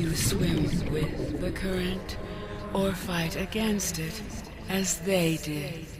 you swim with the current or fight against it as they did.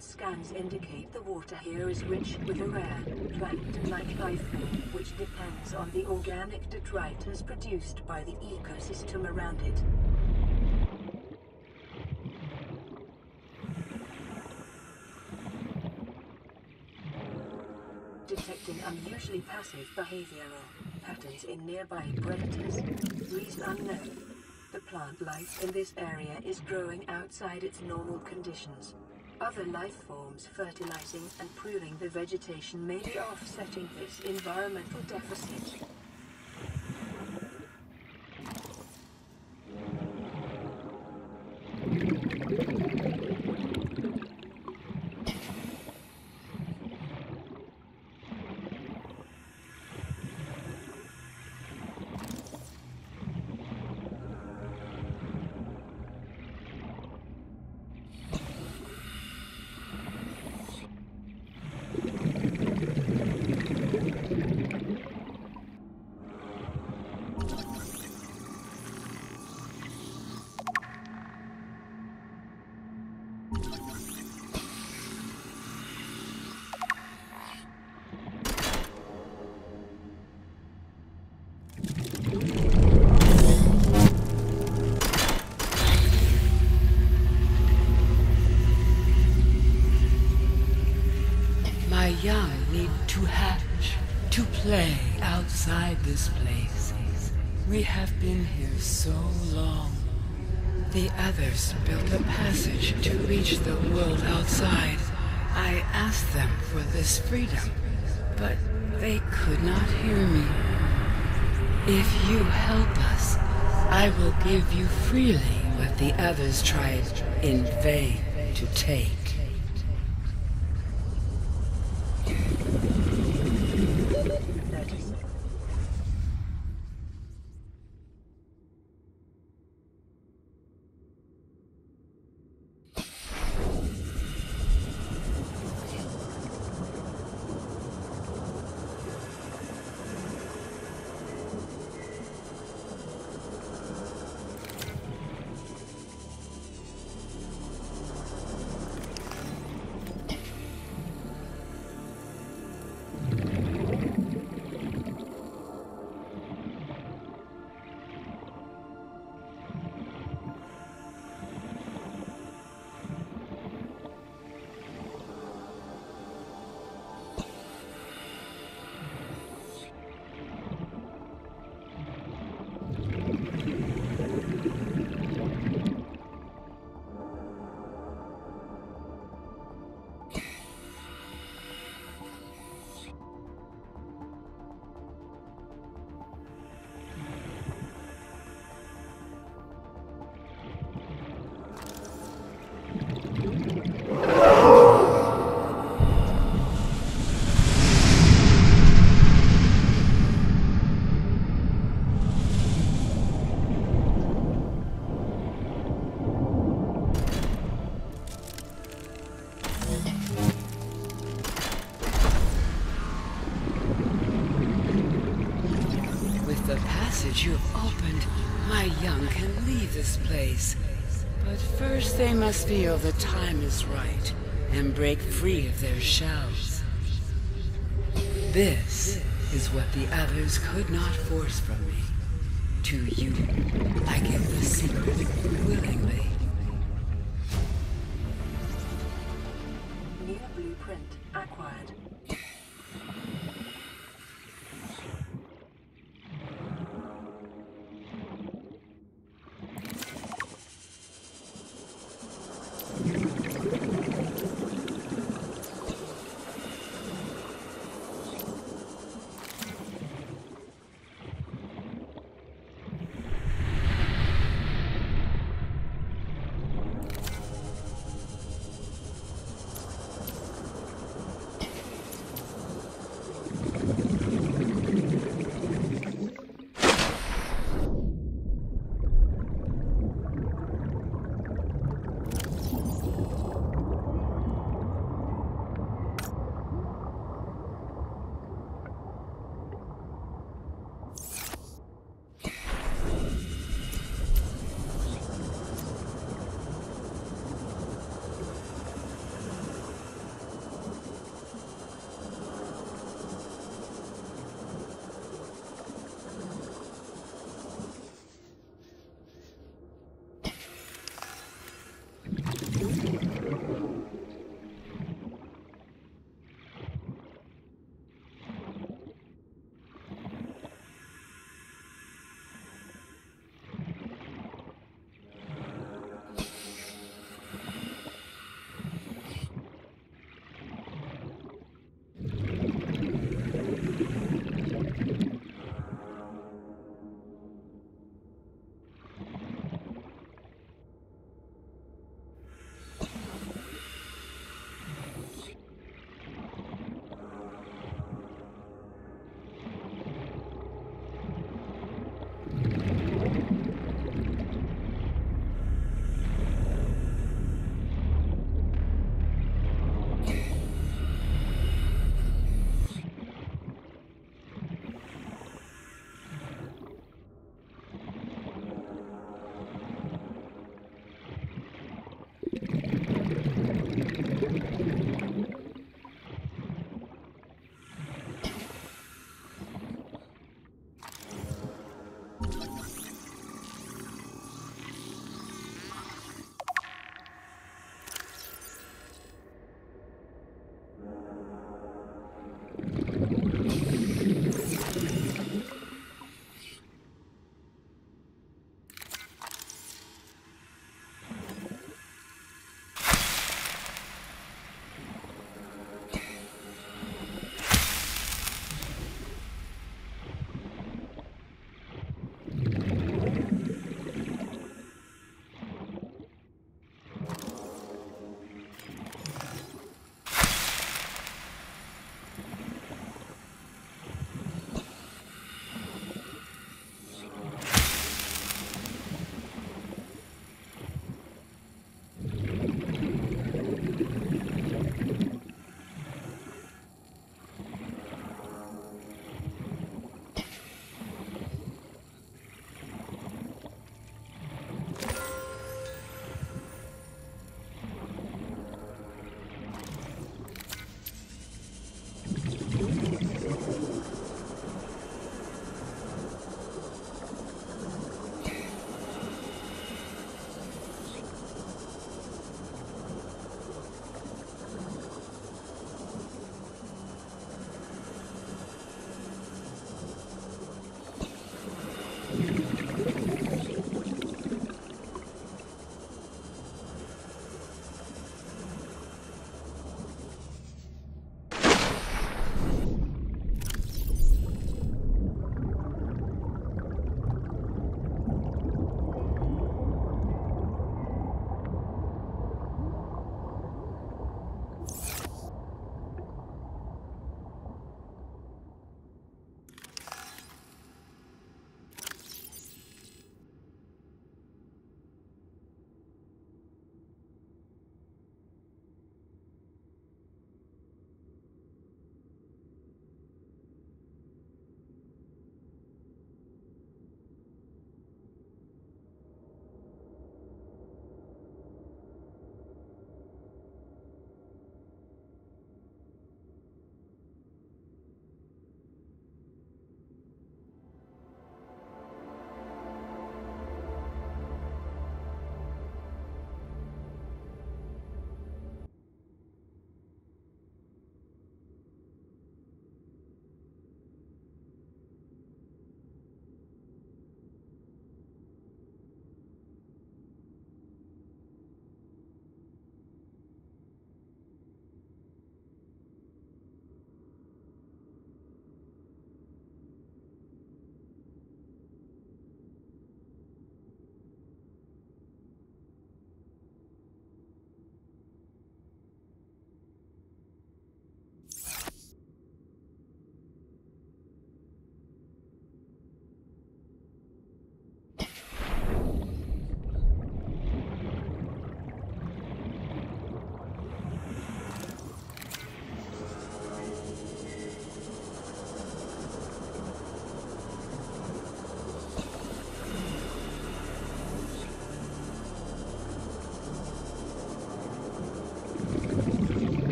Scans indicate the water here is rich with a rare, plankton-like life form which depends on the organic detritus produced by the ecosystem around it. Detecting unusually passive behavioral patterns in nearby predators. Reason unknown. The plant life in this area is growing outside its normal conditions. Other life forms fertilizing and pruning the vegetation may be offsetting this environmental deficit. The others built a passage to reach the world outside. I asked them for this freedom, but they could not hear me. If you help us, I will give you freely what the others tried in vain to take. This place. But first they must feel the time is right and break free of their shells. This is what the others could not force from me. To you, I give the secret willingly.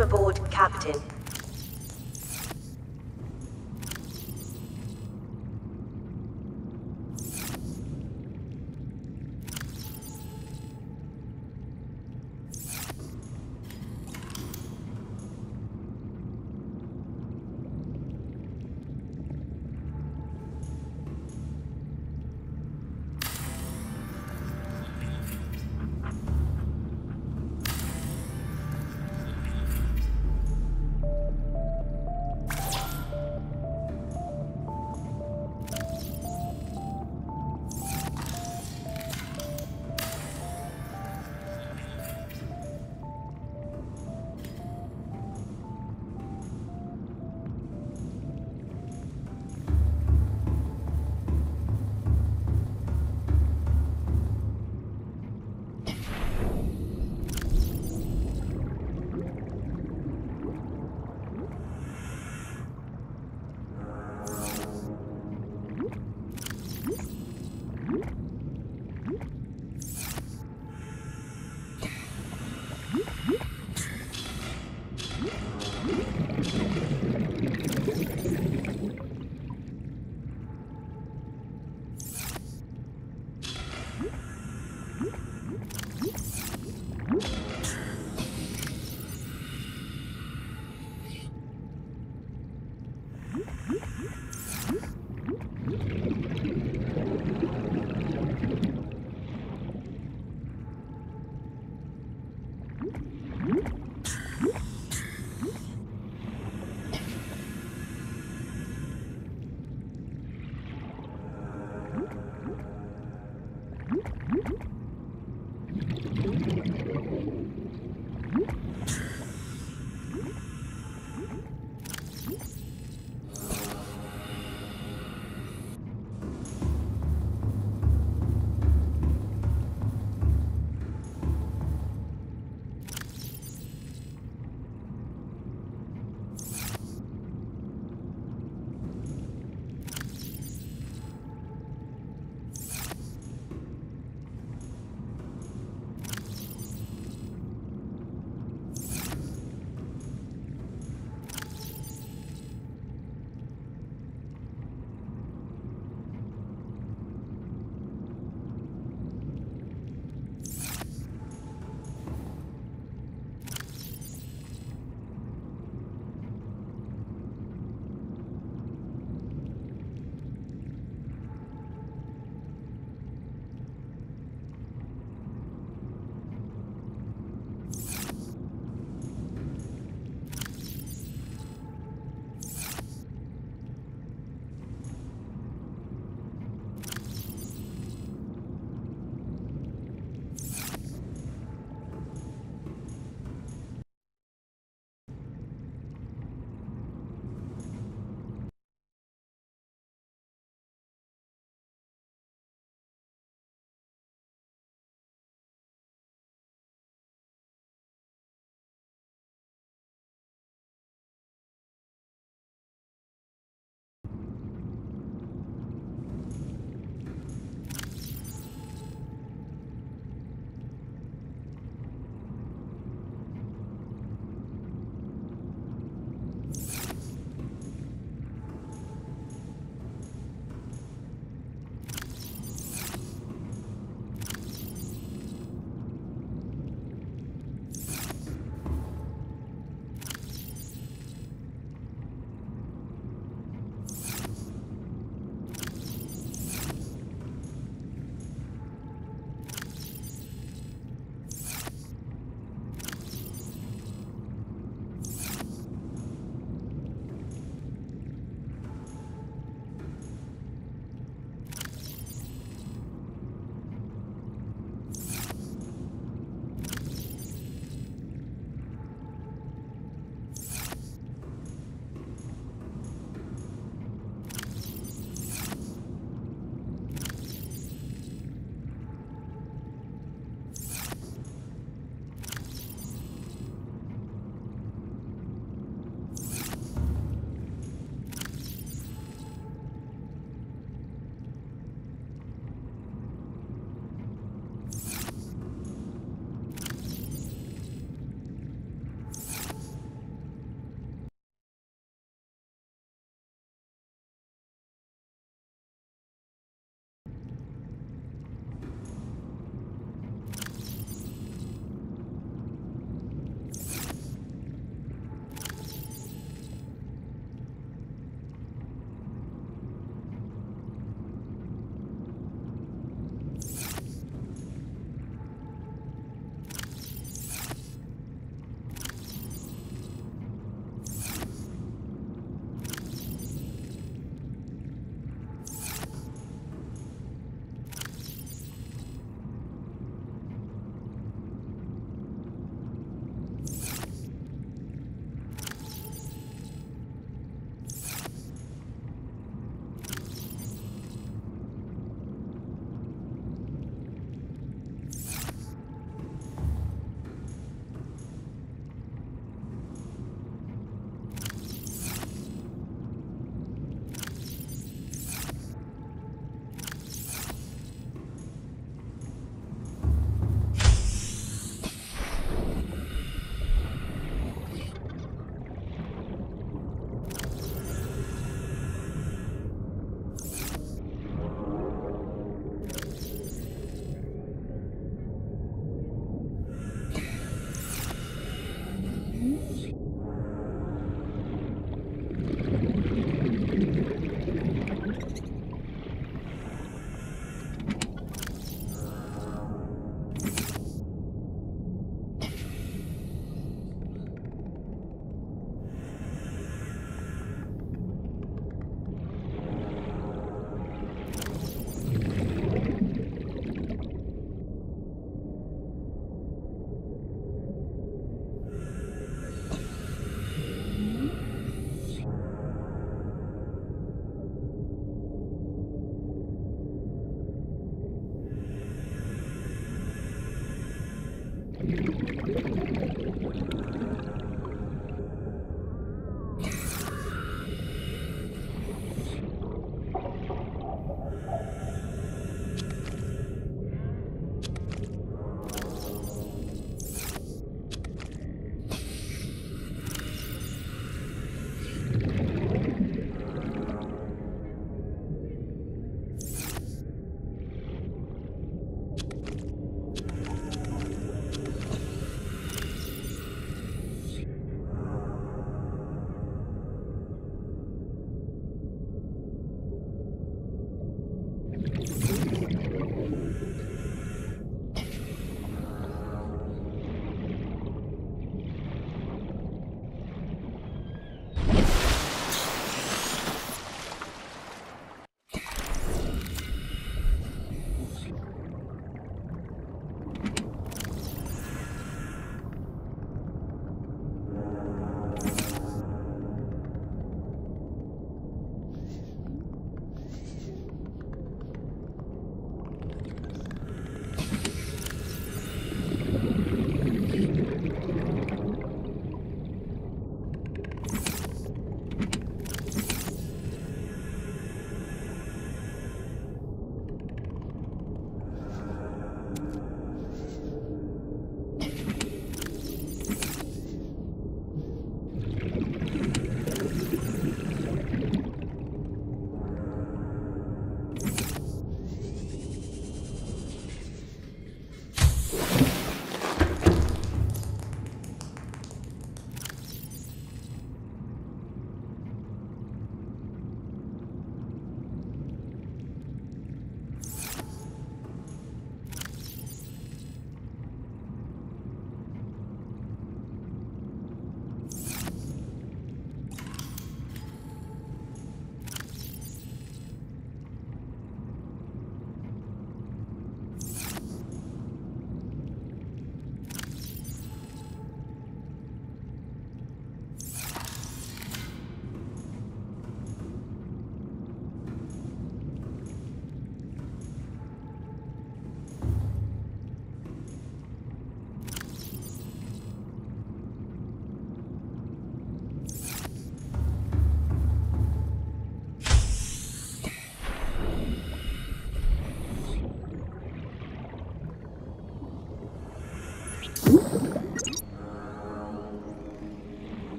Aboard, Captain.